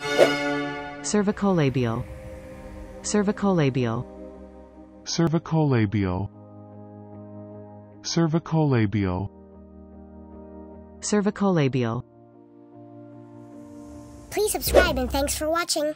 Cervicolabial. Cervicolabial. cervicolabial, cervicolabial, Cervicolabial. Please subscribe and thanks for watching.